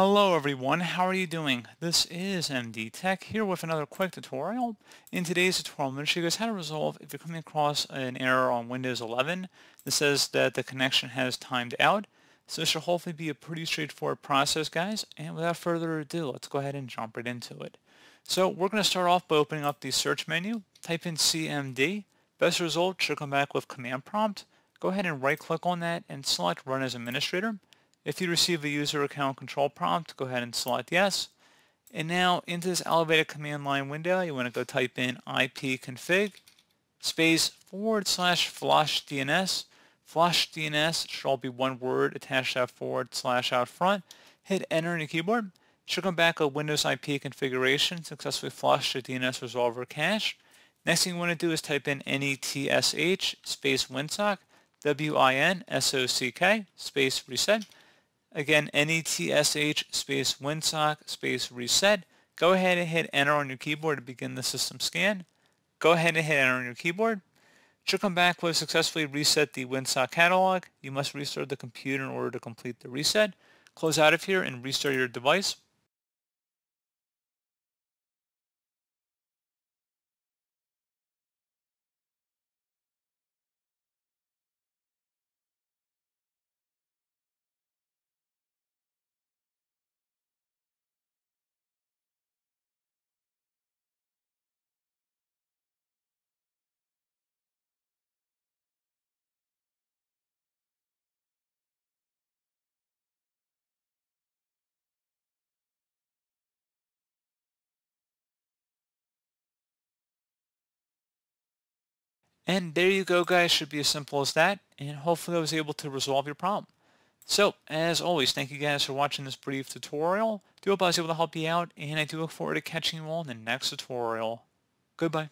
Hello everyone, how are you doing? This is MD Tech here with another quick tutorial. In today's tutorial, I'm going to show you guys how to resolve if you're coming across an error on Windows 11 that says that the connection has timed out. So this should hopefully be a pretty straightforward process guys, and without further ado, let's go ahead and jump right into it. So we're going to start off by opening up the search menu, type in CMD, best result should come back with command prompt. Go ahead and right click on that and select run as administrator. If you receive a user account control prompt, go ahead and select yes. And now into this elevated command line window, you want to go type in ipconfig space forward slash flush DNS. Flush DNS should all be one word attached to that forward slash out front. Hit enter on your keyboard. Should come back a Windows IP configuration, successfully flushed the DNS resolver cache. Next thing you want to do is type in netsh space winsock, W-I-N-S-O-C-K space reset. Again, netsh space winsock space reset. Go ahead and hit enter on your keyboard to begin the system scan. Go ahead and hit enter on your keyboard. Should come back with successfully reset the winsock catalog. You must restart the computer in order to complete the reset. Close out of here and restart your device. And there you go guys, should be as simple as that, and hopefully I was able to resolve your problem. So, as always, thank you guys for watching this brief tutorial. do hope I was able to help you out, and I do look forward to catching you all in the next tutorial. Goodbye.